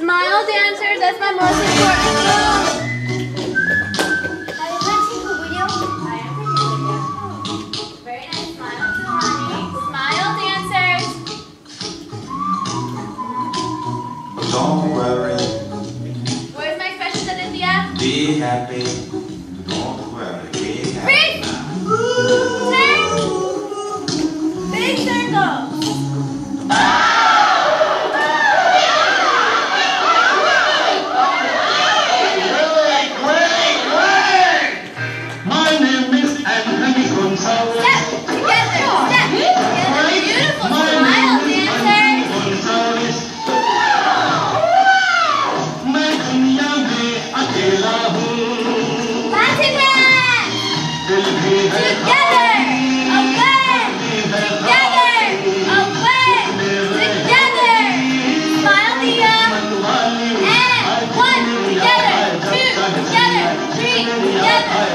Smile, dancers. That's my most important goal. Very nice smile, Smile, dancers. Don't worry. Where's my expression, Cynthia? Be happy.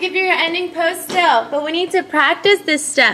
give you your ending pose still, but we need to practice this step.